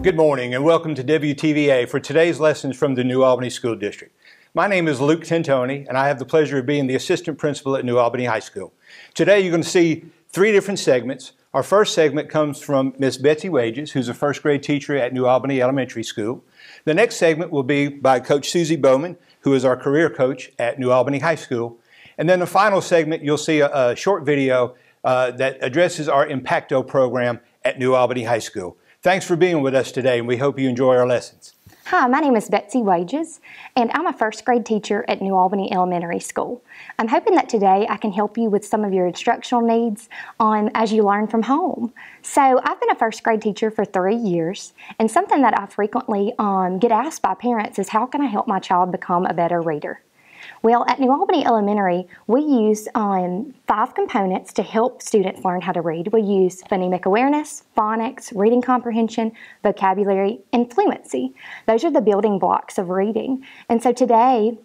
Good morning and welcome to WTVA for today's lessons from the New Albany School District. My name is Luke Tentoni and I have the pleasure of being the assistant principal at New Albany High School. Today you're going to see three different segments. Our first segment comes from Miss Betsy Wages, who's a first grade teacher at New Albany Elementary School. The next segment will be by Coach Suzy Bowman, who is our career coach at New Albany High School. And then the final segment, you'll see a, a short video uh, that addresses our Impacto program at New Albany High School. Thanks for being with us today, and we hope you enjoy our lessons. Hi, my name is Betsy Wages, and I'm a first grade teacher at New Albany Elementary School. I'm hoping that today I can help you with some of your instructional needs on as you learn from home. So, I've been a first grade teacher for three years, and something that I frequently um, get asked by parents is how can I help my child become a better reader? Well, at New Albany Elementary, we use um, five components to help students learn how to read. We use phonemic awareness, phonics, reading comprehension, vocabulary, and fluency. Those are the building blocks of reading. And so today,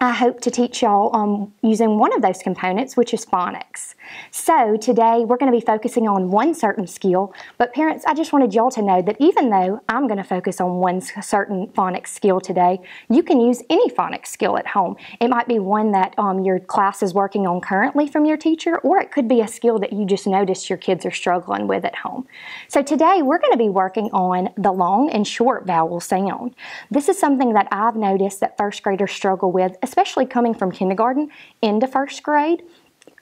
I hope to teach y'all um, using one of those components, which is phonics. So today we're going to be focusing on one certain skill, but parents, I just wanted y'all to know that even though I'm going to focus on one certain phonics skill today, you can use any phonics skill at home. It might be one that um, your class is working on currently from your teacher, or it could be a skill that you just noticed your kids are struggling with at home. So today we're going to be working on the long and short vowel sound. This is something that I've noticed that first graders struggle with, especially coming from kindergarten into first grade.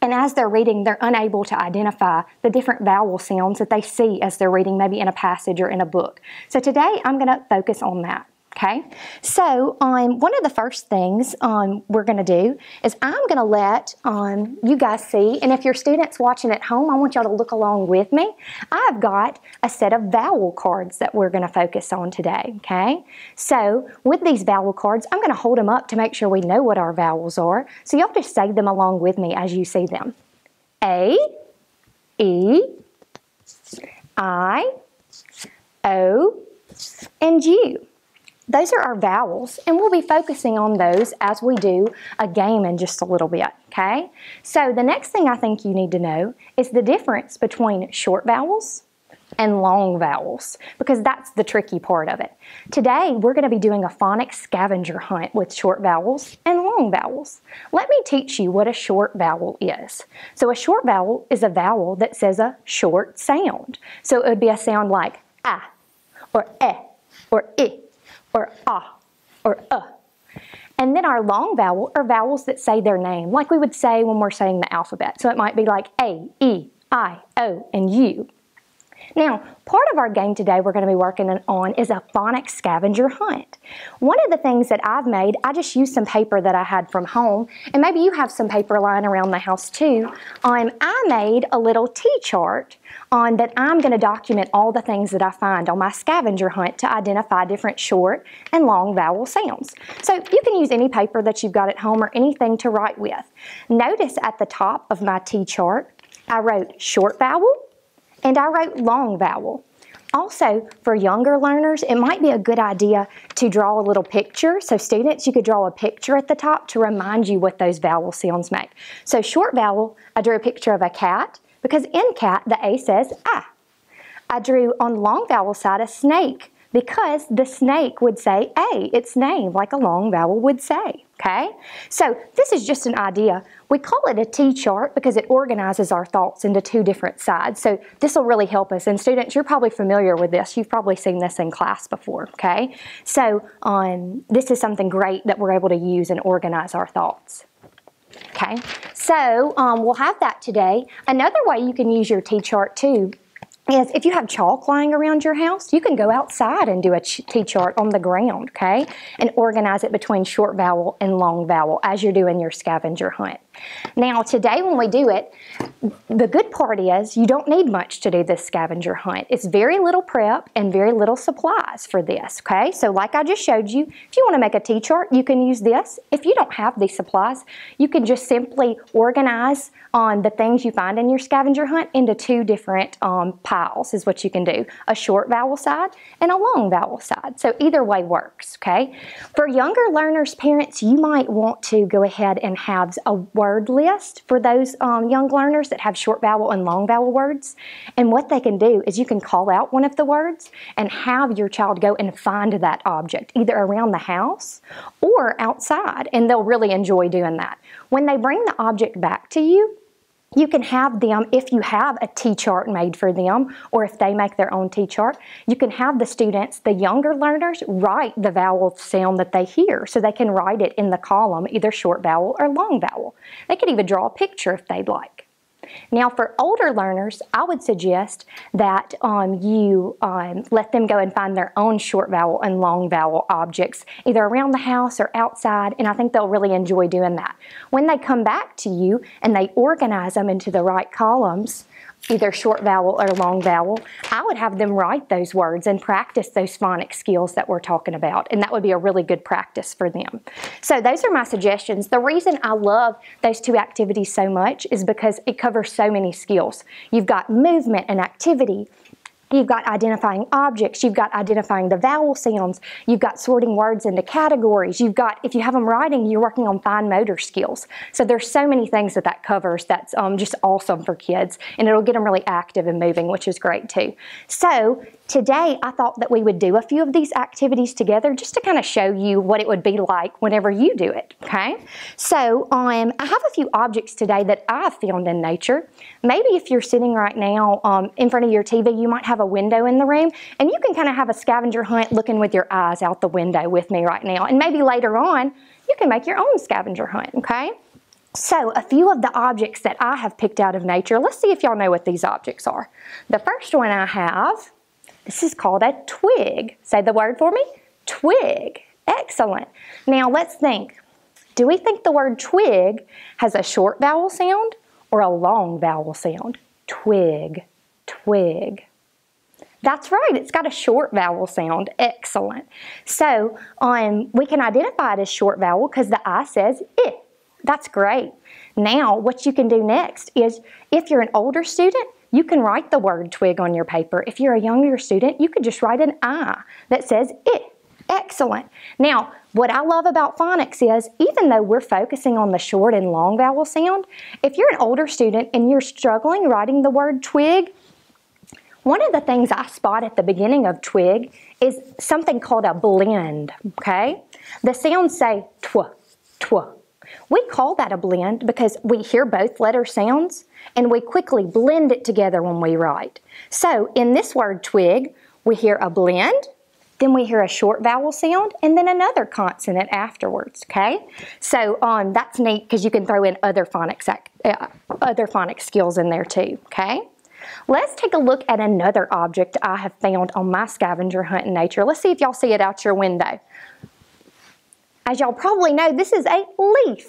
And as they're reading, they're unable to identify the different vowel sounds that they see as they're reading, maybe in a passage or in a book. So today I'm going to focus on that. Okay, so um, one of the first things um, we're going to do is I'm going to let um, you guys see, and if your students watching at home, I want y'all to look along with me. I've got a set of vowel cards that we're going to focus on today. Okay, so with these vowel cards, I'm going to hold them up to make sure we know what our vowels are. So y'all just say them along with me as you see them. A, E, I, O, and U. Those are our vowels, and we'll be focusing on those as we do a game in just a little bit, okay? So the next thing I think you need to know is the difference between short vowels and long vowels, because that's the tricky part of it. Today, we're going to be doing a phonics scavenger hunt with short vowels and long vowels. Let me teach you what a short vowel is. So a short vowel is a vowel that says a short sound. So it would be a sound like ah, or eh, or i or ah, or uh. And then our long vowel are vowels that say their name, like we would say when we're saying the alphabet. So it might be like A, E, I, O, and U. Now, part of our game today we're going to be working on is a phonics scavenger hunt. One of the things that I've made, I just used some paper that I had from home, and maybe you have some paper lying around the house too. Um, I made a little T-chart on that I'm going to document all the things that I find on my scavenger hunt to identify different short and long vowel sounds. So you can use any paper that you've got at home or anything to write with. Notice at the top of my T-chart, I wrote short vowel, and I wrote long vowel. Also, for younger learners, it might be a good idea to draw a little picture. So students, you could draw a picture at the top to remind you what those vowel sounds make. So short vowel, I drew a picture of a cat because in cat, the A says ah. I drew on long vowel side a snake because the snake would say A, its name, like a long vowel would say, okay? So this is just an idea. We call it a T-chart because it organizes our thoughts into two different sides. So this will really help us. And students, you're probably familiar with this. You've probably seen this in class before, okay? So um, this is something great that we're able to use and organize our thoughts. Okay, so um, we'll have that today. Another way you can use your T-chart too is if you have chalk lying around your house, you can go outside and do a T-chart on the ground, okay? And organize it between short vowel and long vowel as you're doing your scavenger hunt. Now, today when we do it, the good part is you don't need much to do this scavenger hunt. It's very little prep and very little supplies for this, okay? So like I just showed you, if you want to make a T-chart, you can use this. If you don't have these supplies, you can just simply organize on the things you find in your scavenger hunt into two different um, piles is what you can do. A short vowel side and a long vowel side. So either way works, okay? For younger learners, parents, you might want to go ahead and have a word list for those um, young learners that have short vowel and long vowel words. And what they can do is you can call out one of the words and have your child go and find that object, either around the house or outside, and they'll really enjoy doing that. When they bring the object back to you, you can have them, if you have a T chart made for them, or if they make their own T chart, you can have the students, the younger learners, write the vowel sound that they hear. So they can write it in the column, either short vowel or long vowel. They could even draw a picture if they'd like. Now, for older learners, I would suggest that um, you um, let them go and find their own short vowel and long vowel objects, either around the house or outside, and I think they'll really enjoy doing that. When they come back to you and they organize them into the right columns, either short vowel or long vowel, I would have them write those words and practice those phonics skills that we're talking about. And that would be a really good practice for them. So those are my suggestions. The reason I love those two activities so much is because it covers so many skills. You've got movement and activity, You've got identifying objects, you've got identifying the vowel sounds, you've got sorting words into categories, you've got, if you have them writing, you're working on fine motor skills. So there's so many things that that covers that's um, just awesome for kids, and it'll get them really active and moving, which is great too. So Today, I thought that we would do a few of these activities together just to kind of show you what it would be like whenever you do it, okay? So, um, I have a few objects today that I've found in nature. Maybe if you're sitting right now um, in front of your TV, you might have a window in the room, and you can kind of have a scavenger hunt looking with your eyes out the window with me right now. And maybe later on, you can make your own scavenger hunt, okay? So, a few of the objects that I have picked out of nature, let's see if y'all know what these objects are. The first one I have this is called a twig. Say the word for me. Twig. Excellent. Now let's think. Do we think the word twig has a short vowel sound or a long vowel sound? Twig. Twig. That's right, it's got a short vowel sound. Excellent. So um, we can identify it as short vowel because the I says it. That's great. Now, what you can do next is if you're an older student, you can write the word twig on your paper. If you're a younger student, you could just write an I that says it. Excellent. Now, what I love about phonics is even though we're focusing on the short and long vowel sound, if you're an older student and you're struggling writing the word twig, one of the things I spot at the beginning of twig is something called a blend, okay? The sounds say tw, tw, we call that a blend because we hear both letter sounds and we quickly blend it together when we write. So in this word twig, we hear a blend, then we hear a short vowel sound, and then another consonant afterwards, okay? So um, that's neat because you can throw in other phonics, uh, other phonics skills in there too, okay? Let's take a look at another object I have found on my scavenger hunt in nature. Let's see if y'all see it out your window. As y'all probably know, this is a leaf.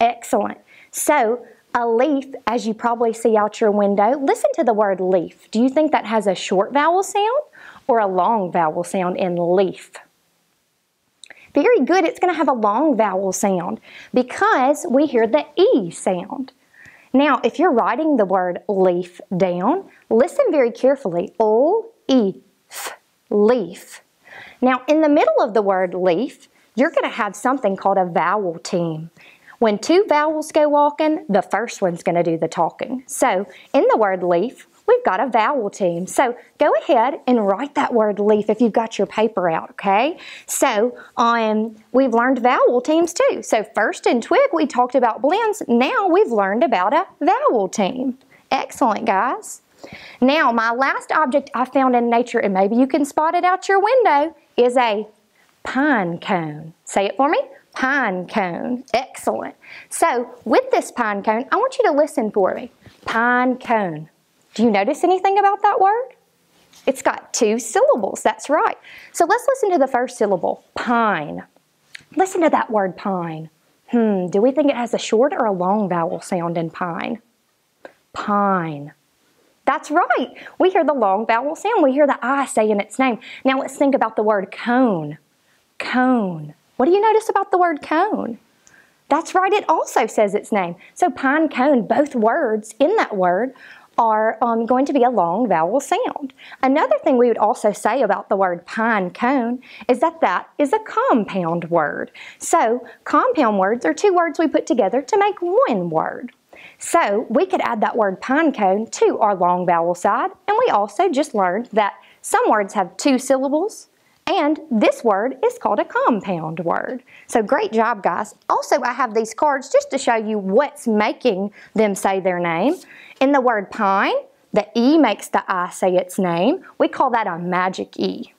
Excellent. So, a leaf, as you probably see out your window, listen to the word leaf. Do you think that has a short vowel sound or a long vowel sound in leaf? Very good, it's going to have a long vowel sound because we hear the E sound. Now, if you're writing the word leaf down, listen very carefully. O, E, F, leaf. Now, in the middle of the word leaf, you're going to have something called a vowel team. When two vowels go walking, the first one's going to do the talking. So in the word leaf, we've got a vowel team. So go ahead and write that word leaf if you've got your paper out, okay? So um, we've learned vowel teams too. So first in Twig, we talked about blends. Now we've learned about a vowel team. Excellent, guys. Now, my last object I found in nature, and maybe you can spot it out your window, is a pine cone. Say it for me. Pine cone. Excellent. So with this pine cone, I want you to listen for me. Pine cone. Do you notice anything about that word? It's got two syllables. That's right. So let's listen to the first syllable. Pine. Listen to that word pine. Hmm, do we think it has a short or a long vowel sound in pine? Pine. That's right. We hear the long vowel sound. We hear the I saying its name. Now let's think about the word cone cone. What do you notice about the word cone? That's right, it also says its name. So pine cone, both words in that word are um, going to be a long vowel sound. Another thing we would also say about the word pine cone is that that is a compound word. So compound words are two words we put together to make one word. So we could add that word pine cone to our long vowel side, and we also just learned that some words have two syllables, and this word is called a compound word. So great job, guys. Also, I have these cards just to show you what's making them say their name. In the word pine, the E makes the I say its name. We call that a magic E.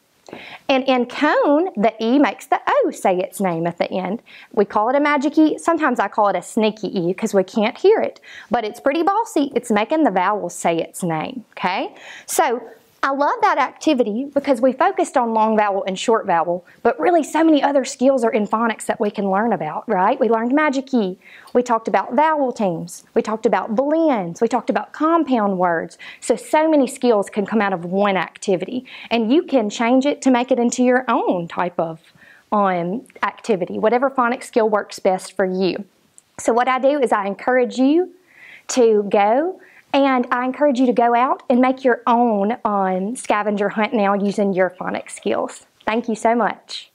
And in cone, the E makes the O say its name at the end. We call it a magic E. Sometimes I call it a sneaky E because we can't hear it. But it's pretty bossy. It's making the vowel say its name, okay? So I love that activity because we focused on long vowel and short vowel, but really so many other skills are in phonics that we can learn about, right? We learned magic E. We talked about vowel teams. We talked about blends. We talked about compound words. So, so many skills can come out of one activity, and you can change it to make it into your own type of um, activity, whatever phonics skill works best for you. So, what I do is I encourage you to go and I encourage you to go out and make your own um, scavenger hunt now using your phonics skills. Thank you so much.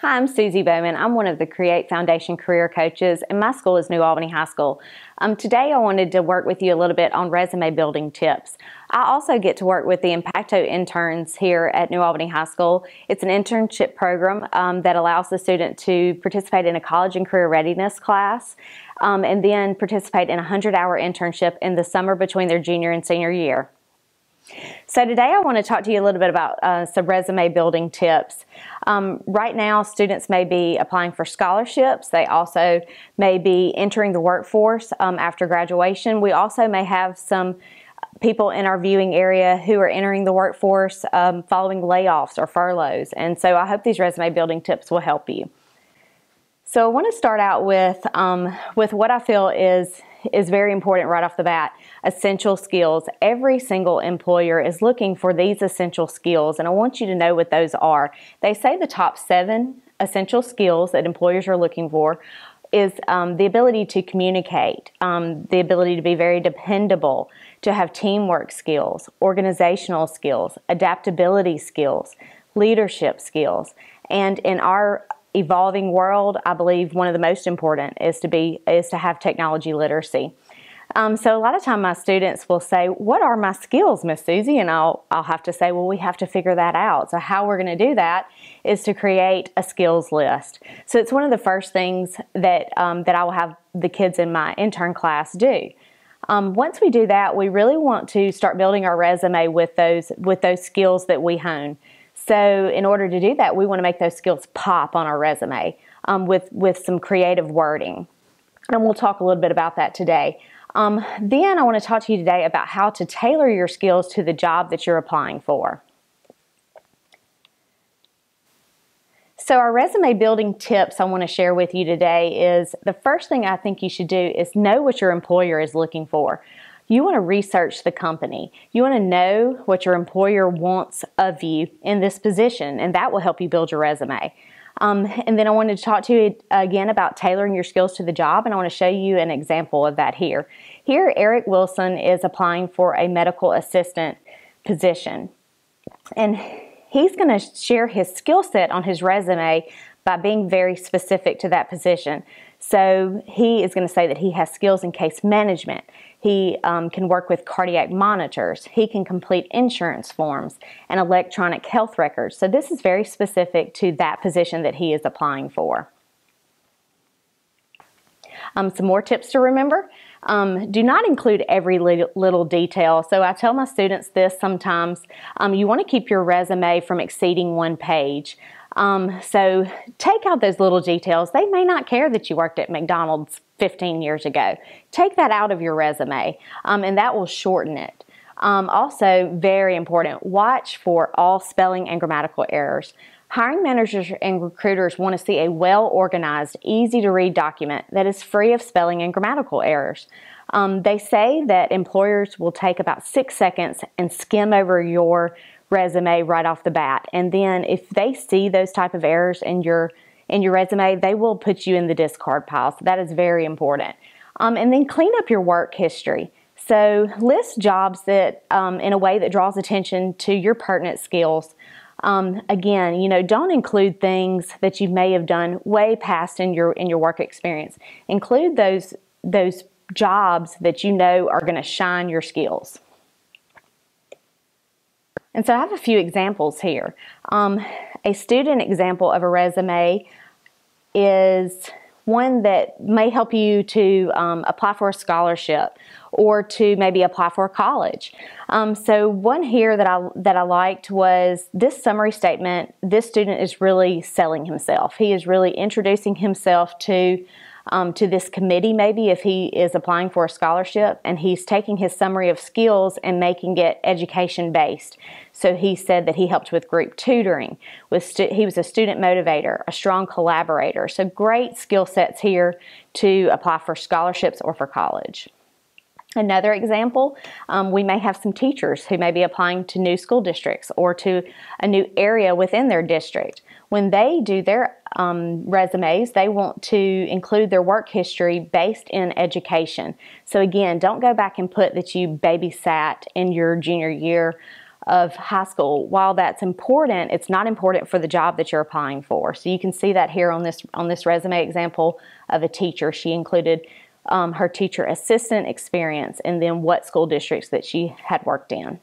Hi, I'm Suzy Bowman. I'm one of the Create Foundation career coaches, and my school is New Albany High School. Um, today, I wanted to work with you a little bit on resume building tips. I also get to work with the Impacto interns here at New Albany High School. It's an internship program um, that allows the student to participate in a college and career readiness class um, and then participate in a 100 hour internship in the summer between their junior and senior year. So today I want to talk to you a little bit about uh, some resume building tips. Um, right now, students may be applying for scholarships. They also may be entering the workforce um, after graduation. We also may have some people in our viewing area who are entering the workforce um, following layoffs or furloughs. And so I hope these resume building tips will help you. So I want to start out with um, with what I feel is is very important right off the bat. Essential skills. Every single employer is looking for these essential skills, and I want you to know what those are. They say the top seven essential skills that employers are looking for is um, the ability to communicate, um, the ability to be very dependable, to have teamwork skills, organizational skills, adaptability skills, leadership skills. And in our evolving world, I believe one of the most important is to be is to have technology literacy. Um, so a lot of time my students will say, "What are my skills, Miss Suzy?" And I'll I'll have to say, "Well, we have to figure that out." So how we're going to do that is to create a skills list. So it's one of the first things that um, that I will have the kids in my intern class do. Um, once we do that, we really want to start building our resume with those with those skills that we hone. So in order to do that, we want to make those skills pop on our resume um, with, with some creative wording. And we'll talk a little bit about that today. Um, then I want to talk to you today about how to tailor your skills to the job that you're applying for. So our resume building tips I want to share with you today is the first thing I think you should do is know what your employer is looking for you want to research the company. You want to know what your employer wants of you in this position, and that will help you build your resume. Um, and then I wanted to talk to you again about tailoring your skills to the job, and I want to show you an example of that here. Here, Eric Wilson is applying for a medical assistant position, and he's going to share his skill set on his resume by being very specific to that position. So he is going to say that he has skills in case management. He um, can work with cardiac monitors. He can complete insurance forms and electronic health records. So this is very specific to that position that he is applying for. Um, some more tips to remember. Um, do not include every little detail. So I tell my students this sometimes. Um, you want to keep your resume from exceeding one page. Um, so take out those little details. They may not care that you worked at McDonald's 15 years ago. Take that out of your resume, um, and that will shorten it. Um, also, very important, watch for all spelling and grammatical errors. Hiring managers and recruiters want to see a well organized, easy to read document that is free of spelling and grammatical errors. Um, they say that employers will take about six seconds and skim over your resume right off the bat. And then if they see those type of errors in your in your resume, they will put you in the discard pile. So that is very important. Um, and then clean up your work history. So list jobs that um, in a way that draws attention to your pertinent skills. Um, again, you know, don't include things that you may have done way past in your in your work experience. Include those those jobs that you know are going to shine your skills. And so I have a few examples here. Um, a student example of a resume is one that may help you to um, apply for a scholarship or to maybe apply for a college. Um, so one here that I that I liked was this summary statement. This student is really selling himself. He is really introducing himself to um, to this committee, maybe if he is applying for a scholarship, and he's taking his summary of skills and making it education based. So he said that he helped with group tutoring. With he was a student motivator, a strong collaborator. So great skill sets here to apply for scholarships or for college. Another example, um, we may have some teachers who may be applying to new school districts or to a new area within their district. When they do their um, resumes, they want to include their work history based in education. So, again, don't go back and put that you babysat in your junior year of high school. While that's important, it's not important for the job that you're applying for. So you can see that here on this on this resume example of a teacher. She included um, her teacher assistant experience and then what school districts that she had worked in.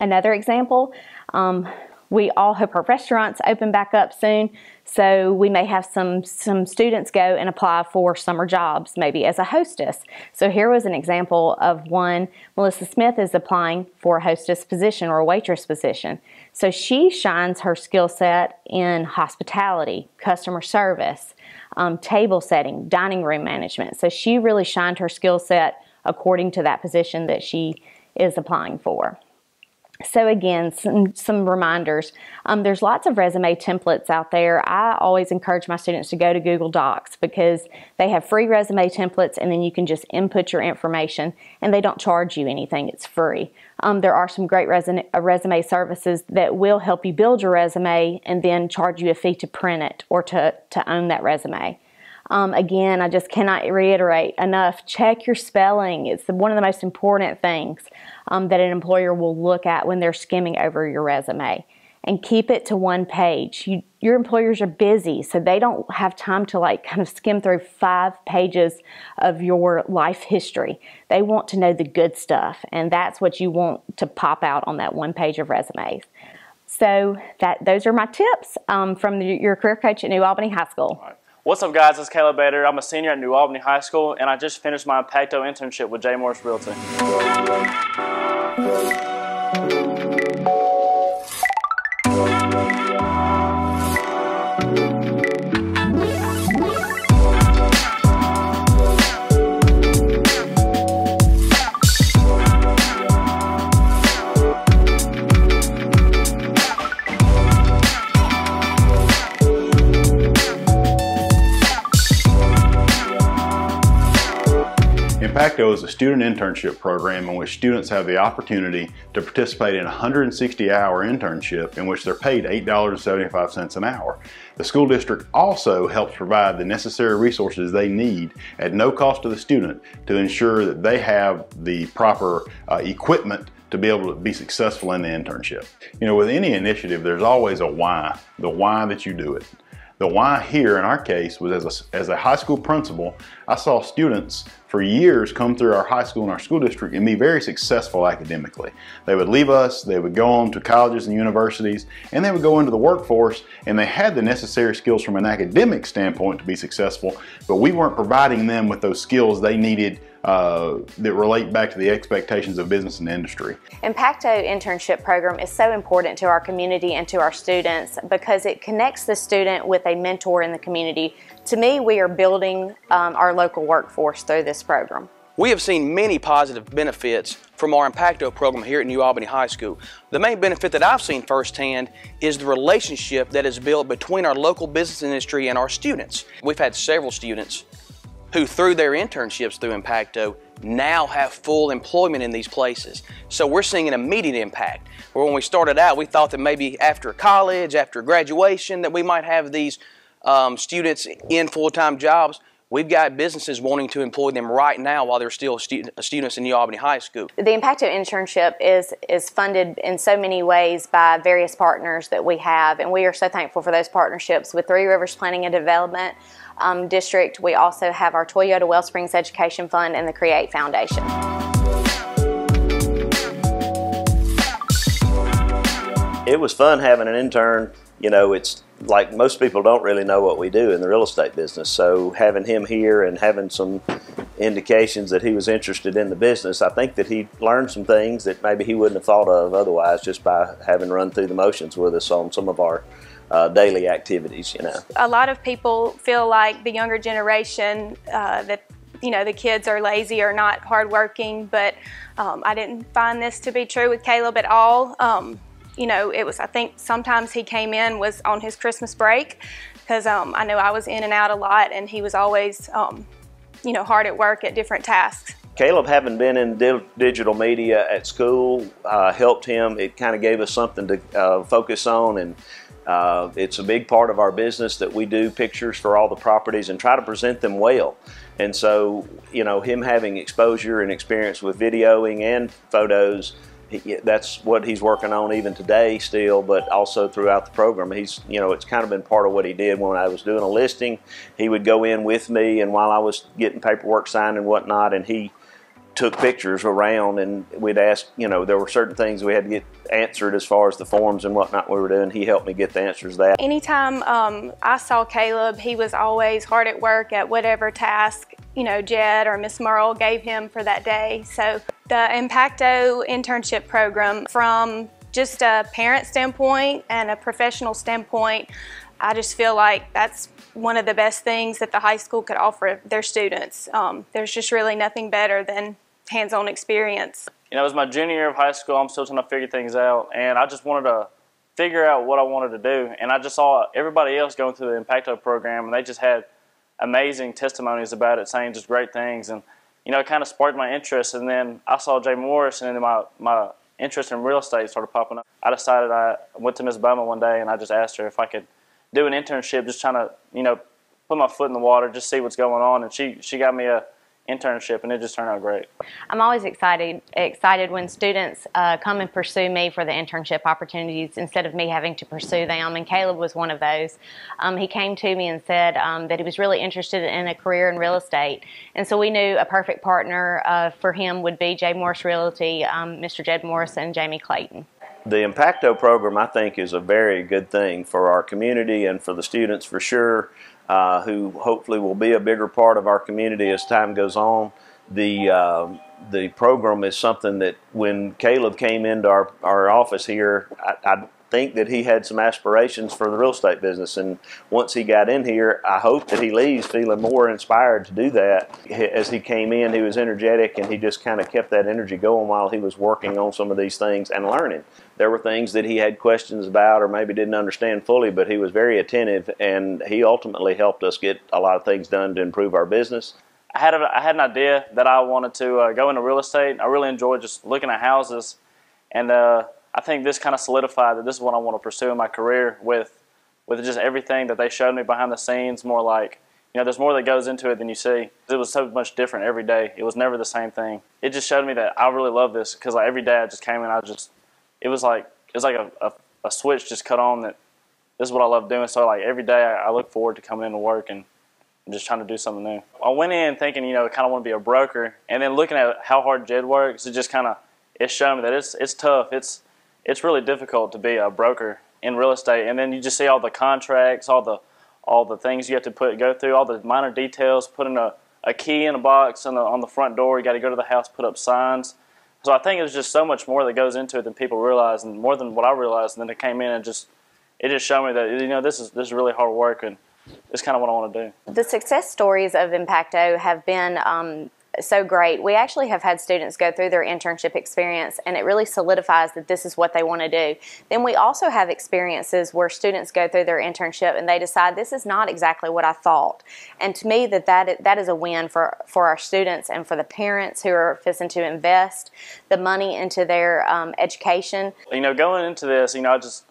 Another example, um, we all hope our restaurants open back up soon, so we may have some, some students go and apply for summer jobs, maybe as a hostess. So here was an example of one. Melissa Smith is applying for a hostess position or a waitress position. So she shines her skill set in hospitality, customer service, um, table setting, dining room management. So she really shined her skill set according to that position that she is applying for. So again, some, some reminders. Um, there's lots of resume templates out there. I always encourage my students to go to Google Docs because they have free resume templates and then you can just input your information and they don't charge you anything. It's free. Um, there are some great resume, uh, resume services that will help you build your resume and then charge you a fee to print it or to, to own that resume. Um, again, I just cannot reiterate enough. Check your spelling. It's one of the most important things um, that an employer will look at when they're skimming over your resume. And keep it to one page. You, your employers are busy, so they don't have time to like kind of skim through five pages of your life history. They want to know the good stuff, and that's what you want to pop out on that one page of resumes. So that those are my tips um, from the, your career coach at New Albany High School. What's up, guys? It's Caleb Bader. I'm a senior at New Albany High School, and I just finished my Impacto internship with J. Morris Realty. Impacto is a student internship program in which students have the opportunity to participate in a 160 hour internship in which they're paid $8.75 an hour. The school district also helps provide the necessary resources they need at no cost to the student to ensure that they have the proper uh, equipment to be able to be successful in the internship. You know, with any initiative, there's always a why, the why that you do it. The why here in our case was as a, as a high school principal, I saw students for years come through our high school and our school district and be very successful academically. They would leave us, they would go on to colleges and universities, and they would go into the workforce and they had the necessary skills from an academic standpoint to be successful, but we weren't providing them with those skills they needed uh, that relate back to the expectations of business and industry. Impacto internship program is so important to our community and to our students because it connects the student with a mentor in the community. To me, we are building um, our local workforce through this program. We have seen many positive benefits from our Impacto program here at New Albany High School. The main benefit that I've seen firsthand is the relationship that is built between our local business industry and our students. We've had several students who through their internships through Impacto now have full employment in these places. So we're seeing an immediate impact. Where when we started out, we thought that maybe after college, after graduation, that we might have these um, students in full-time jobs. We've got businesses wanting to employ them right now while they're still stu- students in New Albany High School. The Impacto internship is is funded in so many ways by various partners that we have, and we are so thankful for those partnerships with Three Rivers Planning and Development um, District. We also have our Toyota Wellsprings Education Fund and the Create Foundation. It was fun having an intern. You know, it's like most people don't really know what we do in the real estate business. So having him here and having some indications that he was interested in the business, I think that he learned some things that maybe he wouldn't have thought of otherwise just by having run through the motions with us on some of our uh, daily activities, you know. A lot of people feel like the younger generation uh, that you know the kids are lazy or not hardworking, but um, I didn't find this to be true with Caleb at all. Um, you know, it was, I think sometimes he came in was on his Christmas break because um, I know I was in and out a lot and he was always, um, you know, hard at work at different tasks. Caleb, having been in di digital media at school, uh, helped him. It kind of gave us something to uh, focus on, and uh, it's a big part of our business that we do pictures for all the properties and try to present them well. And so, you know, him having exposure and experience with videoing and photos he, that's what he's working on even today still, but also throughout the program. He's, you know, it's kind of been part of what he did when I was doing a listing. He would go in with me, and while I was getting paperwork signed and whatnot, and he took pictures around and we'd ask, you know, there were certain things we had to get answered as far as the forms and whatnot we were doing. He helped me get the answers that. Anytime um, I saw Caleb, he was always hard at work at whatever task, you know, Jed or Miss Merle gave him for that day. So the Impacto internship program from just a parent standpoint and a professional standpoint, I just feel like that's one of the best things that the high school could offer their students. Um, there's just really nothing better than hands-on experience. You know, it was my junior year of high school. I'm still trying to figure things out, and I just wanted to figure out what I wanted to do. And I just saw everybody else going through the Impacto program, and they just had amazing testimonies about it, saying just great things. And you know, it kind of sparked my interest. And then I saw J. Morris, and then my my interest in real estate started popping up. I decided I went to Miss Bowman one day, and I just asked her if I could do an internship, just trying to you know put my foot in the water, just see what's going on. And she she got me a internship and it just turned out great. I'm always excited excited when students uh, come and pursue me for the internship opportunities instead of me having to pursue them and Caleb was one of those. Um, he came to me and said um, that he was really interested in a career in real estate and so we knew a perfect partner uh, for him would be J. Morris Realty, um, Mr. Jed Morris and Jamie Clayton. The Impacto program I think is a very good thing for our community and for the students for sure uh, who hopefully will be a bigger part of our community as time goes on. The uh, the program is something that when Caleb came into our, our office here, I, I think that he had some aspirations for the real estate business. And once he got in here, I hope that he leaves feeling more inspired to do that. As he came in, he was energetic and he just kind of kept that energy going while he was working on some of these things and learning. There were things that he had questions about or maybe didn't understand fully, but he was very attentive and he ultimately helped us get a lot of things done to improve our business. I had, a, I had an idea that I wanted to uh, go into real estate. I really enjoyed just looking at houses and uh, I think this kind of solidified that this is what I want to pursue in my career with with just everything that they showed me behind the scenes. More like, you know, there's more that goes into it than you see. It was so much different every day. It was never the same thing. It just showed me that I really love this because like every day I just came in, I just, it was like it was like a, a, a switch just cut on that this is what I love doing. So like every day I, I look forward to coming into work and just trying to do something new. I went in thinking, you know, I kind of want to be a broker, and then looking at how hard Jed works, it just kind of it showed me that it's it's tough. It's it's really difficult to be a broker in real estate. And then you just see all the contracts, all the all the things you have to put go through, all the minor details, putting a, a key in a box on the, on the front door. You got to go to the house, put up signs. So I think there's just so much more that goes into it than people realize, and more than what I realized. And then it came in and just it just showed me that you know this is this is really hard work and it's kind of what I want to do. The success stories of Impacto have been um, so great. We actually have had students go through their internship experience and it really solidifies that this is what they want to do. Then we also have experiences where students go through their internship and they decide this is not exactly what I thought. And to me that that, that is a win for, for our students and for the parents who are fixing to invest the money into their um, education. You know, going into this, you know, I just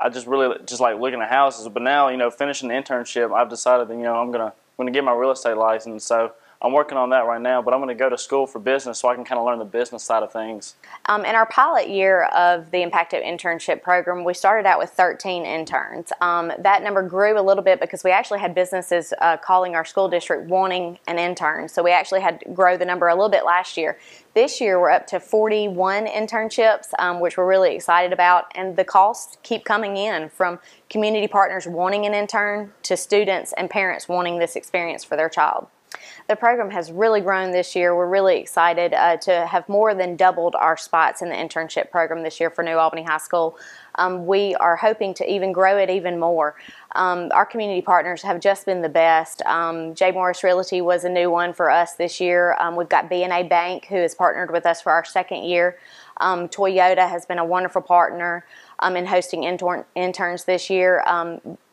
I just really just like looking at houses, but now, you know, finishing the internship, I've decided that, you know, I'm to I'm to get my real estate license. So I'm working on that right now, but I'm going to go to school for business so I can kind of learn the business side of things. Um, in our pilot year of the Impacto internship program, we started out with 13 interns. Um, that number grew a little bit because we actually had businesses uh, calling our school district wanting an intern. So we actually had to grow the number a little bit last year. This year we're up to 41 internships, um, which we're really excited about, and the calls keep coming in from community partners wanting an intern to students and parents wanting this experience for their child. The program has really grown this year. We're really excited uh, to have more than doubled our spots in the internship program this year for New Albany High School. Um, we are hoping to even grow it even more. Um, our community partners have just been the best. Um, J. Morris Realty was a new one for us this year. Um, we've got BNA Bank who has partnered with us for our second year. Um, Toyota has been a wonderful partner um, in hosting intern interns this year.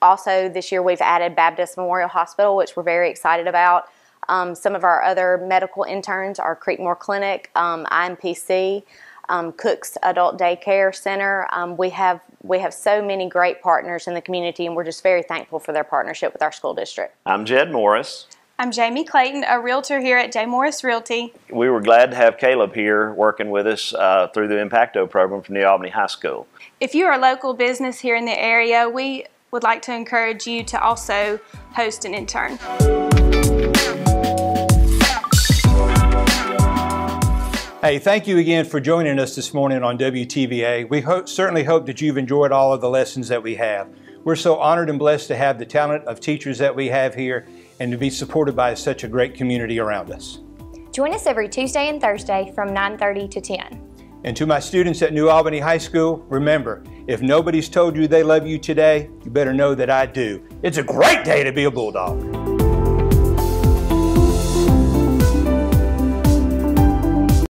also this year we've added Baptist Memorial Hospital which we're very excited about. Um, some of our other medical interns are Creekmore Clinic, um, IMPC, um, Cook's Adult Daycare Center. Um, we have we have so many great partners in the community, and we're just very thankful for their partnership with our school district. I'm Jed Morris. I'm Jamie Clayton, a realtor here at J. Morris Realty. We were glad to have Caleb here working with us uh, through the Impacto program from New Albany High School. If you are a local business here in the area, we would like to encourage you to also host an intern. Hey, thank you again for joining us this morning on WTVA. We certainly hope that you've enjoyed all of the lessons that we have. We're so honored and blessed to have the talent of teachers that we have here and to be supported by such a great community around us. Join us every Tuesday and Thursday from 9.30 to 10. And to my students at New Albany High School, remember, if nobody's told you they love you today, you better know that I do. It's a great day to be a Bulldog.